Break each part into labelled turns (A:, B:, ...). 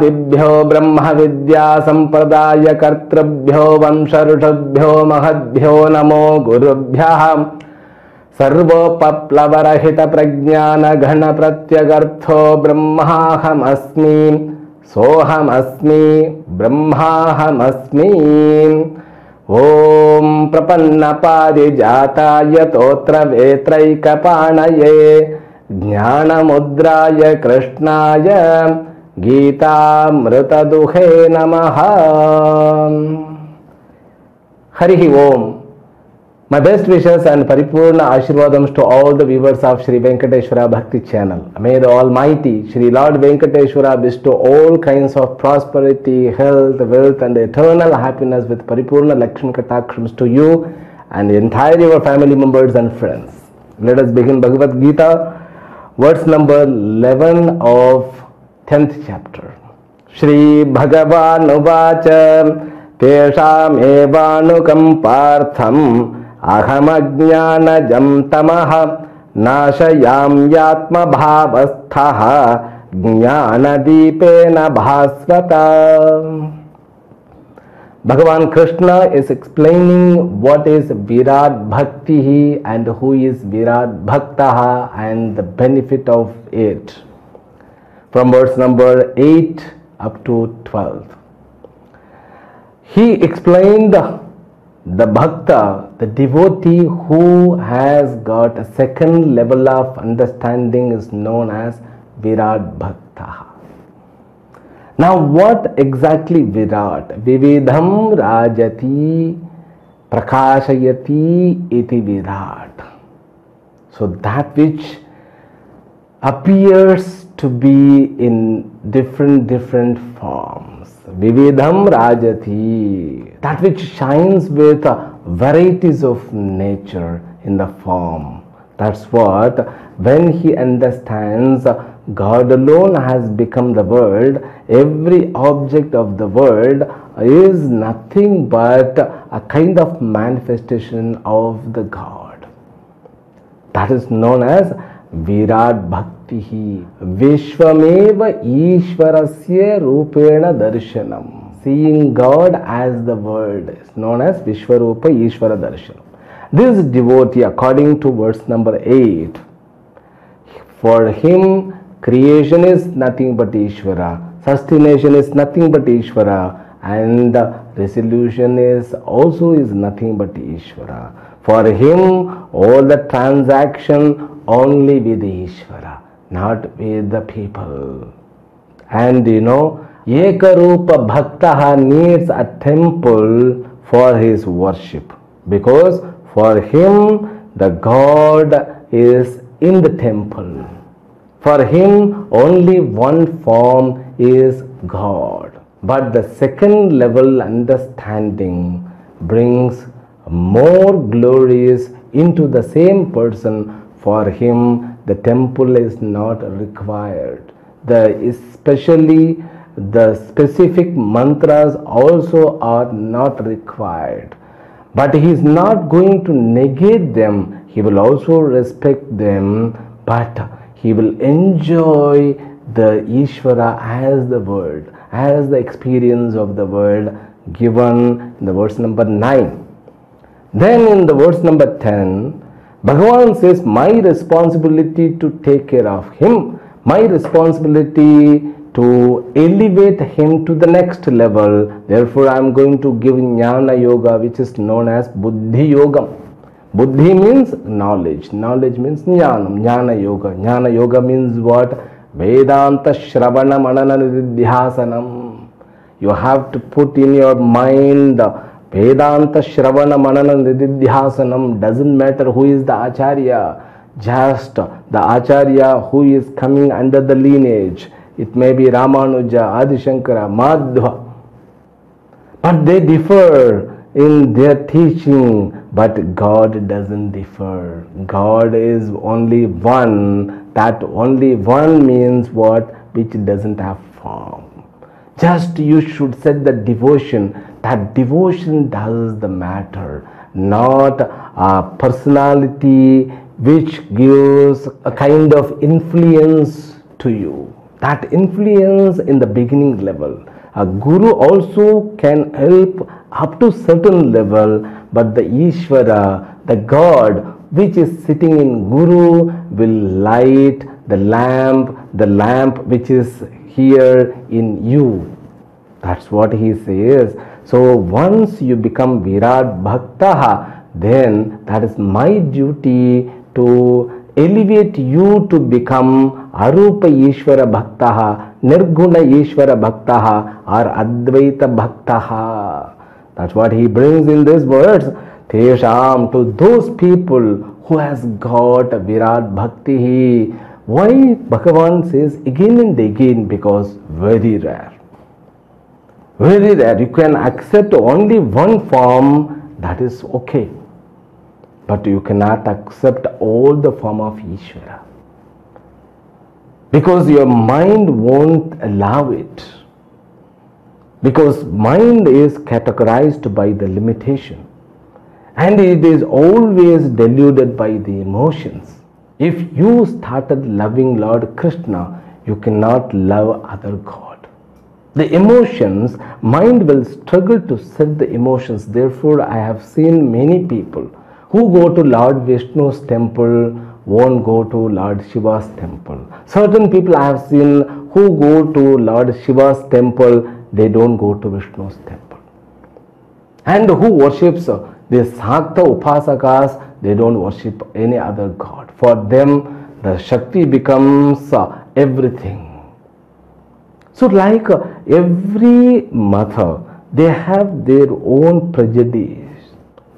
A: ब्रह्मादिभ्यो ब्रह्मविद्यासम्प्रदायकर्तृभ्यो वंशऋषभ्यो महद्भ्यो नमो गुरुभ्यः। सर्वोपप्लवरहितप्रज्ञानघनप्रत्यगर्थो ब्रह्माहमस्मि। सोऽहमस्मि ब्रह्माहमस्मि। ॐ प्रपन्नपारिजाताय तोत्रवेत्रैकपाणये ज्ञानमुद्राय कृष्णाय गीतामृत दुहे नम। हरि ओम। मै best wishes and परपूर्ण आशीर्वाद to all the viewers of Shri Venkateswara Bhakti channel may the almighty Shri lord Venkateswara बिस्टू all kinds of prosperity health wealth and eternal happiness with परिपूर्ण लक्ष्मी कटाक्ष to you and entire your family members and friends let us begin Bhagavad Gita words number eleven of tenth chapter श्रीभगवानुवाच तेषामेवानुकं पार्थम् अहमज्ञानजं तमः नाशयाम्यात्मभावस्थः ज्ञानदीपेन भास्वत Bhagavan Krishna is explaining what is virat bhakti and who is Virat भक्त and the benefit of it. From verse number 8 up to 12. He explained the bhakta, the devotee who has got a second level of understanding is known as Virat Bhakta. Now, what exactly Virat? Vividham Rajati Prakashayati iti Virat. So, that which appears to be in different different forms. Vividham Rajati, that which shines with varieties of nature in the form. That's what, when he understands God alone has become the world, every object of the world is nothing but a kind of manifestation of the God. That is known as Virat Bhakti. शक्ति विश्वमेव ईश्वरस्य रूपेण दर्शन seeing God as the world is known as विश्वरूप ईश्वर दर्शनम। This devotee according to words number eight for him creation is nothing but Ishwar sustenance is nothing but Ishwar and resolution is also is nothing but Ishwar for him all the transaction only with Ishwara not with the people. And you know, Ekarupa Bhaktaha needs a temple for his worship because for him the God is in the temple. For him, only one form is God. But the second level understanding brings more glories into the same person. For him, the temple is not required. The especially the specific mantras also are not required. But he is not going to negate them. He will also respect them. But he will enjoy the Ishvara as the word, as the experience of the word given in the verse number 9. Then in the verse number 10, Bhagavan says, My responsibility to take care of him, my responsibility to elevate him to the next level. Therefore, I am going to give Jnana Yoga, which is known as Buddhi Yoga. Buddhi means knowledge. Knowledge means jnanam, jnana yoga. Jnana yoga means what? Vedanta Shravana Manana Nidhyasanam. You have to put in your mind Vedanta Shravana Manana Nidhyasanam. Doesn't matter who is the Acharya. Just the Acharya who is coming under the lineage. It may be Ramanuja, Adishankara, Madhva. But they differ in their teaching, but God doesn't differ. God is only one. That only one means what? Which doesn't have form. Just you should set the devotion. That devotion does the matter, not a personality which gives a kind of influence to you. that influence in the beginning level. A guru also can help up to certain level, but the Ishvara, the God which is sitting in guru will light the lamp, the lamp which is here in you. That's what he says. So once you become Virat Bhakta, then that is my duty to elevate you to become Arupa Ishvara Bhakta, Nirguna Ishvara Bhakta, or Advaita Bhakta. That's what he brings in these words. Tesham to those people who has got Virat Bhakti. Why Bhagavan says again and again because very rare. Very rare. You can accept only one form that is okay. But you cannot accept all the form of Ishvara. Because your mind won't allow it. Because mind is categorized by the limitation. And it is always deluded by the emotions. If you started loving Lord Krishna, you cannot love other God. The emotions, mind will struggle to set the emotions. Therefore, I have seen many people who go to Lord Vishnu's temple won't go to Lord Shiva's temple. Certain people I have seen who go to Lord Shiva's temple, they don't go to Vishnu's temple. And who worships the Sakta Upasakas, they don't worship any other god. For them, the Shakti becomes uh, everything. So, like uh, every mother, they have their own prejudice.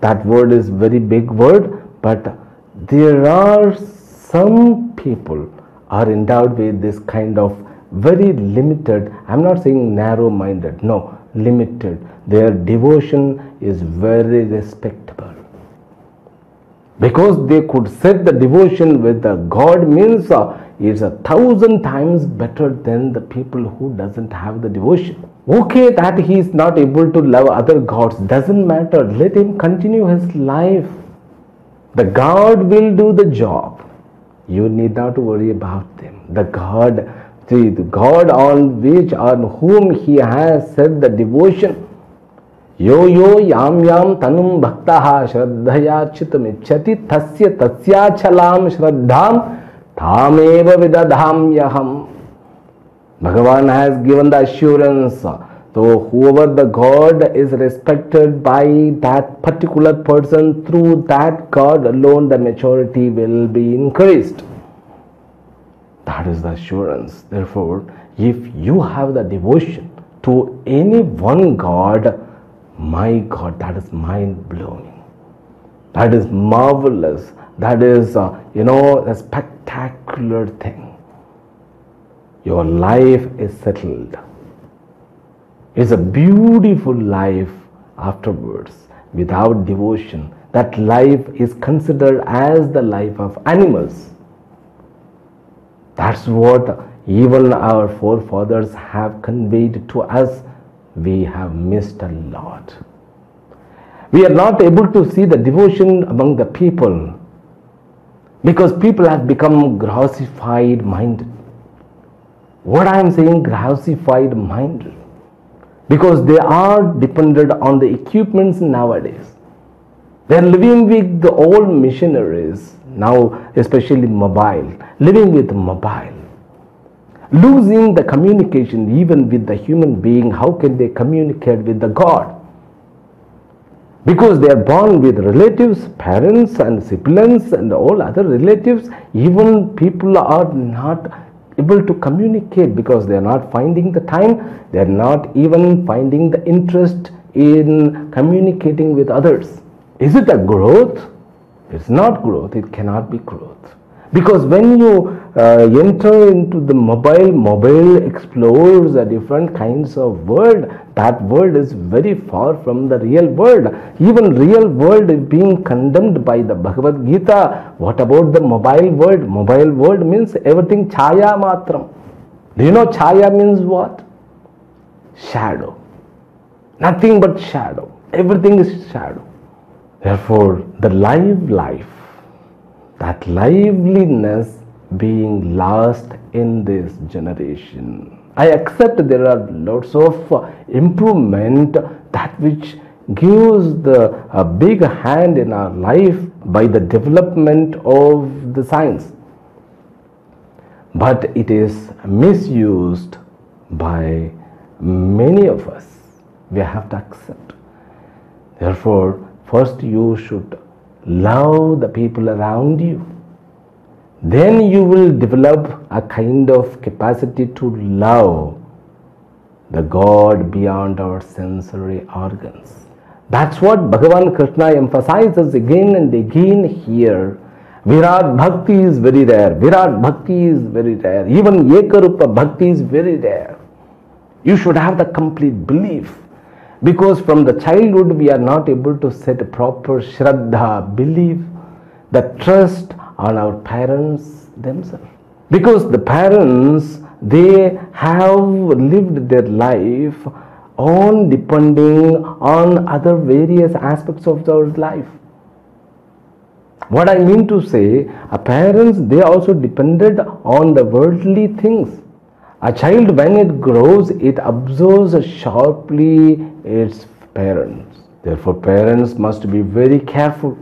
A: That word is very big word, but there are some people are endowed with this kind of very limited. I'm not saying narrow-minded. No, limited. Their devotion is very respectable because they could set the devotion with the god means uh, is a thousand times better than the people who doesn't have the devotion okay that he is not able to love other gods doesn't matter let him continue his life the god will do the job you need not worry about them the god see the god on which on whom he has set the devotion यो यो याम याम तनुम भक्ता श्रद्धयाच्युतमिच्छति तस्य तस्याचलाम श्रद्धाम Thamev yaham. Bhagavan has given the assurance. So, whoever the God is respected by that particular person, through that God alone, the maturity will be increased. That is the assurance. Therefore, if you have the devotion to any one God, my God, that is mind blowing. That is marvelous. That is, uh, you know, a spectacular thing. Your life is settled. It's a beautiful life afterwards without devotion. That life is considered as the life of animals. That's what even our forefathers have conveyed to us we have missed a lot. We are not able to see the devotion among the people because people have become grossified minded. What I am saying, grossified minded, because they are dependent on the equipments nowadays. They are living with the old machineries now, especially mobile, living with mobile losing the communication even with the human being how can they communicate with the god because they are born with relatives parents and siblings and all other relatives even people are not able to communicate because they are not finding the time. They are not even finding the interest in communicating with others. Is it a growth? It's not growth. It cannot be growth. Because when you uh, enter into the mobile mobile explores a different kinds of world that world is very far from the real world. Even real world is being condemned by the bhagavad gita. What about the mobile world? Mobile world means everything chaya matram. Do you know chaya means what? Shadow. Nothing but shadow. Everything is shadow. Therefore the live life that liveliness being lost in this generation. I accept there are lots of uh, improvement that which gives the a big hand in our life by the development of the science. But it is misused by many of us. We have to accept. Therefore first you should love the people around you then you will develop a kind of capacity to love the God beyond our sensory organs. That's what Bhagavan Krishna emphasizes again and again here. Virat Bhakti is very rare. Virat Bhakti is very rare. Even Ekarupa Bhakti is very rare. You should have the complete belief. Because from the childhood we are not able to set proper Shraddha, belief, the trust on our parents themselves. Because the parents, they have lived their life on depending on other various aspects of their life. What I mean to say, a parents, they also depended on the worldly things. A child, when it grows, it observes sharply its parents. Therefore, parents must be very careful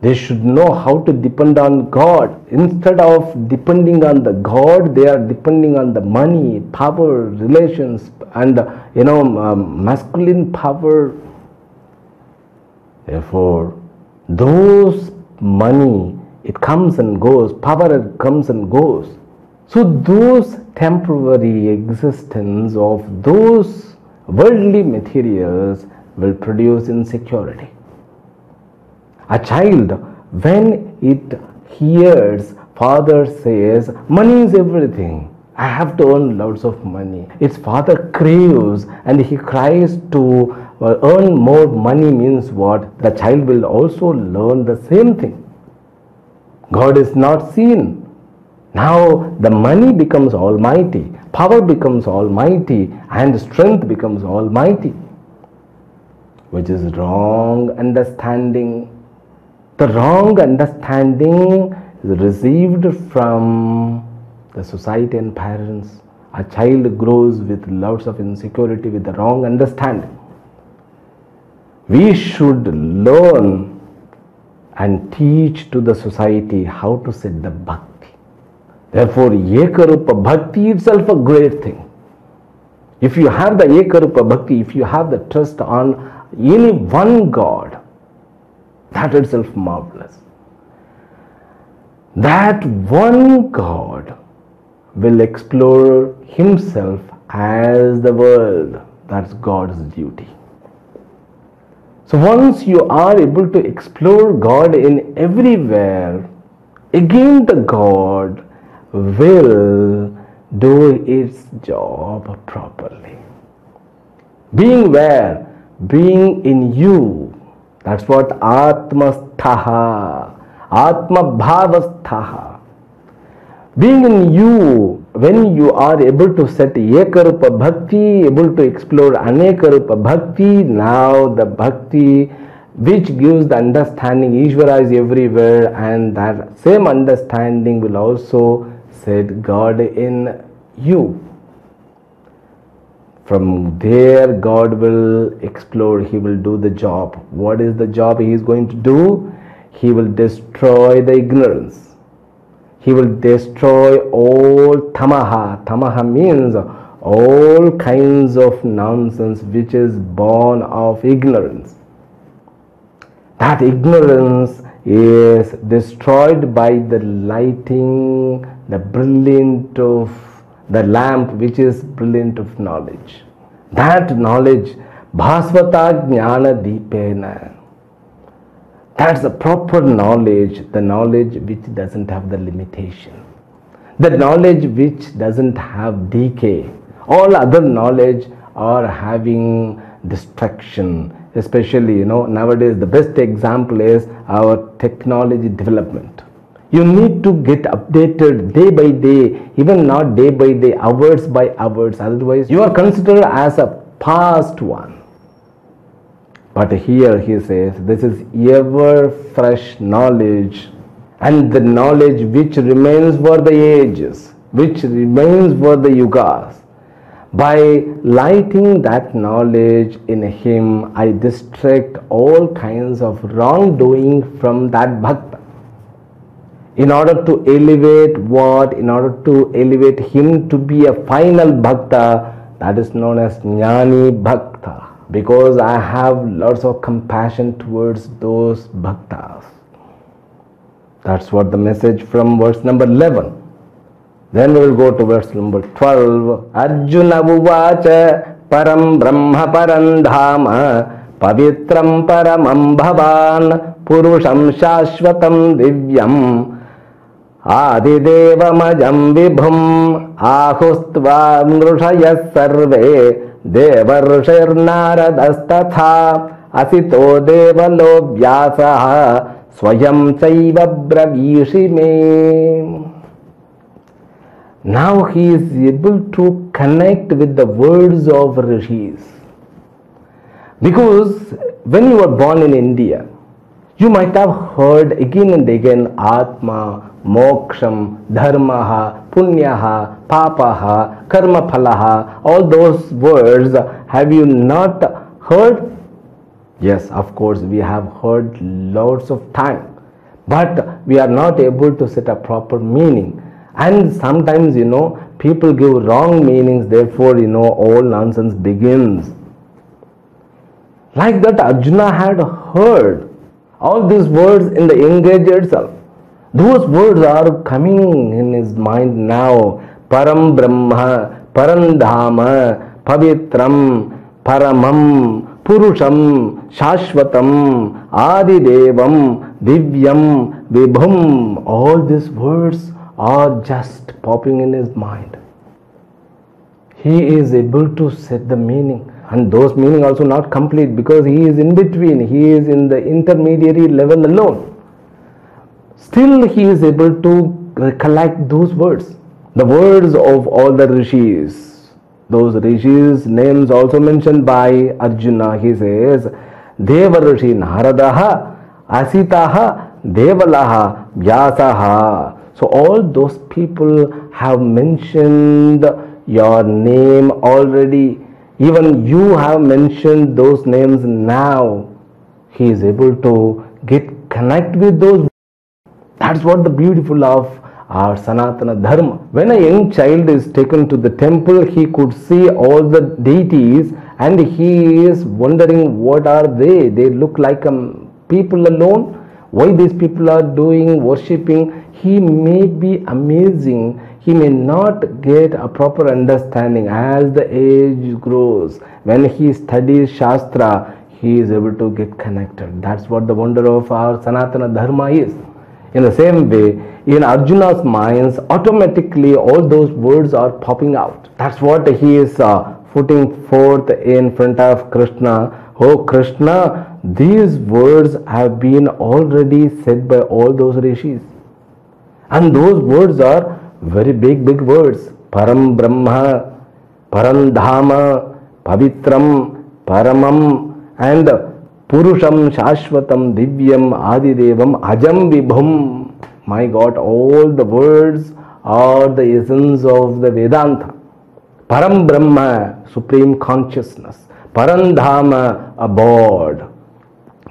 A: they should know how to depend on God. Instead of depending on the God, they are depending on the money, power, relations, and you know, um, masculine power. Therefore, those money, it comes and goes, power comes and goes. So, those temporary existence of those worldly materials will produce insecurity. A child, when it hears father says, money is everything. I have to earn lots of money. Its father craves and he cries to uh, earn more money means what? The child will also learn the same thing. God is not seen. Now the money becomes almighty, power becomes almighty, and strength becomes almighty, which is wrong understanding the wrong understanding is received from the society and parents. A child grows with lots of insecurity with the wrong understanding. We should learn and teach to the society how to set the bhakti. Therefore, Ekarupa bhakti itself a great thing. If you have the Ekarupa bhakti, if you have the trust on any one God, that itself marvelous. That one God will explore himself as the world. That's God's duty. So once you are able to explore God in everywhere, again the God will do its job properly. Being where? Being in you that's what Atmasthaha, Atma Bhavasthaha. Being in you, when you are able to set Ekarupa Bhakti, able to explore Anekarupa Bhakti, now the Bhakti which gives the understanding Ishvara is everywhere and that same understanding will also set God in you. From there, God will explore, He will do the job. What is the job He is going to do? He will destroy the ignorance. He will destroy all tamaha. Tamaha means all kinds of nonsense which is born of ignorance. That ignorance is destroyed by the lighting, the brilliant of the lamp which is brilliant of knowledge. That knowledge, Bhasvata Jnana Deepena. That's the proper knowledge, the knowledge which doesn't have the limitation. The knowledge which doesn't have decay. All other knowledge are having destruction. Especially, you know, nowadays the best example is our technology development you need to get updated day by day, even not day by day, hours by hours. Otherwise, you are considered as a past one. But here he says, this is ever fresh knowledge and the knowledge which remains for the ages, which remains for the yugas. By lighting that knowledge in him, I distract all kinds of wrongdoing from that bhakta. In order to elevate what? In order to elevate him to be a final bhakta, that is known as Jnani Bhakta. Because I have lots of compassion towards those bhaktas. That's what the message from verse number 11. Then we will go to verse number 12. Arjuna uvacha param brahma param dhama paramam bhavan purusham shashvatam divyam आदिदेवमजं विभुम् आहुस्त्वा मृषयः सर्वे देवर्षिर्नारदस्तथा असितो देवलो व्यासः स्वयं चैव ब्रवीषि मे Now he is able to connect with the words of rishis. Because when you were born in India, you might have heard again and again Atma, Moksham, Dharmaha, Punyaha, Papaha, Karma Phalaha, all those words. Have you not heard? Yes, of course, we have heard lots of time, but we are not able to set a proper meaning. And sometimes, you know, people give wrong meanings, therefore, you know, all nonsense begins. Like that, Arjuna had heard all these words in the engage itself. Those words are coming in his mind now. Param Brahma, Param Dhama, Pavitram, Paramam, Purusham, Shashvatam, Adidevam, Divyam, Vibhum. All these words are just popping in his mind. He is able to set the meaning and those meaning also not complete because he is in between he is in the intermediary level alone. Still he is able to recollect those words. The words of all the rishis. Those rishis names also mentioned by arjuna. He says deva rishi naradaha asitaha devalaha vyasaha. So all those people have mentioned your name already even you have mentioned those names now he is able to get connect with those. That's what the beautiful of our sanatana dharma. When a young child is taken to the temple he could see all the deities and he is wondering what are they? They look like um, people alone. Why these people are doing worshipping? He may be amazing he may not get a proper understanding as the age grows. When he studies Shastra, he is able to get connected. That's what the wonder of our Sanatana Dharma is. In the same way, in Arjuna's minds, automatically all those words are popping out. That's what he is uh, putting forth in front of Krishna. Oh Krishna, these words have been already said by all those rishis. And those words are Dhama, Pavitram, Paramam, and Purusham, Shashvatam, Divyam, Adidevam, Ajam Vibhum. My God, all the words are the essence of the Vedanta. Param Brahma, supreme consciousness. Parandhama, abode.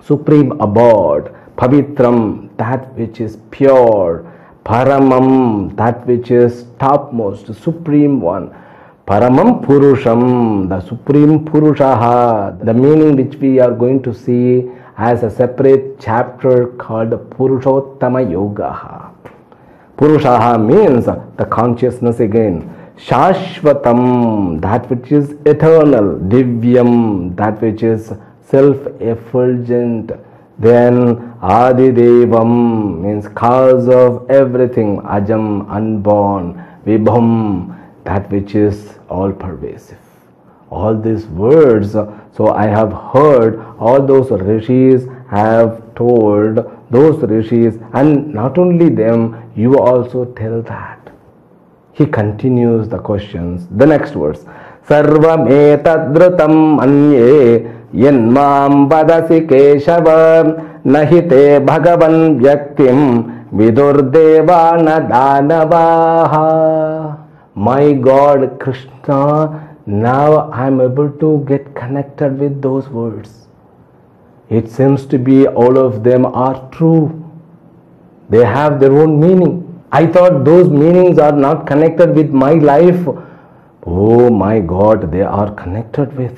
A: Supreme abode. Pavitram, that which is pure. Paramam, that which is topmost, supreme one. Paramam Purusham, the supreme Purushaha, the meaning which we are going to see as a separate chapter called Purushottama Yoga. Purushaha means the consciousness again. Shashvatam, that which is eternal. Divyam, that which is self-effulgent. Then Adidevam means cause of everything. Ajam, unborn. Vibham, that which is all pervasive. All these words, so I have heard all those rishis have told those rishis, and not only them, you also tell that. He continues the questions. The next verse. सर्वमेतद्रुतं मन्ये యన్మాం వదసి కేశవ నహి తే భగవన్ వ్యక్తిం విదుర్దేవాన దానవాహ my God Krishna now I am able to get connected with those words. It seems to be all of them are true. They have their own meaning. I thought those meanings are not connected with my life. Oh my God, they are connected with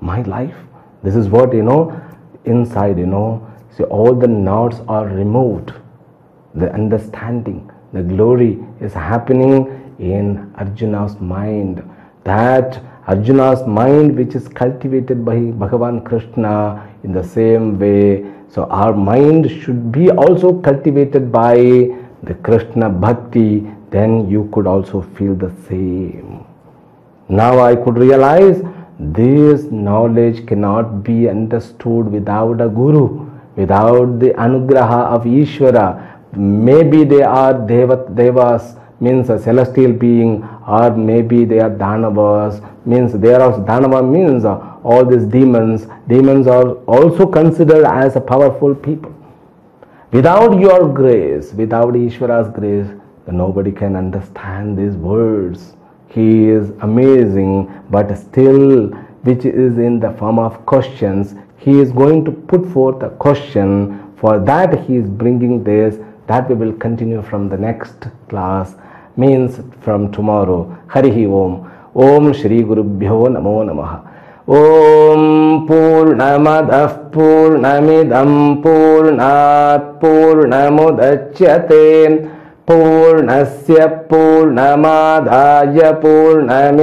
A: my life. This is what you know inside you know see all the knots are removed. The understanding the glory is happening in arjuna's mind. That arjuna's mind which is cultivated by bhagavan krishna in the same way. So our mind should be also cultivated by the krishna bhakti. Then you could also feel the same. Now I could realize this knowledge cannot be understood without a guru, without the anugraha of Ishvara. Maybe they are deva, devas, means a celestial being, or maybe they are danavas, means they are also danava means uh, all these demons. Demons are also considered as a powerful people. Without your grace, without Ishvara's grace, nobody can understand these words He is amazing, but still, which is in the form of questions, he is going to put forth a question. For that, he is bringing this. That we will continue from the next class, means from tomorrow. Harihi Om. Om Shri Guru Bhyo Namo Namaha. ॐ पूर्णमदः पूर्णमिदं पूर्णात् पूर्णमुदच्यते पूर्णस्य पूर्णमादाय पूर्णमेवावशिष्यते।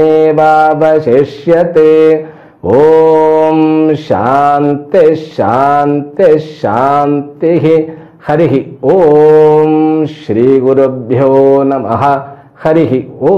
A: ॐ शान्तिः शान्तिः शान्तिः। हरिः ॐ श्रीगुरुभ्यो नमः। हरिः ॐ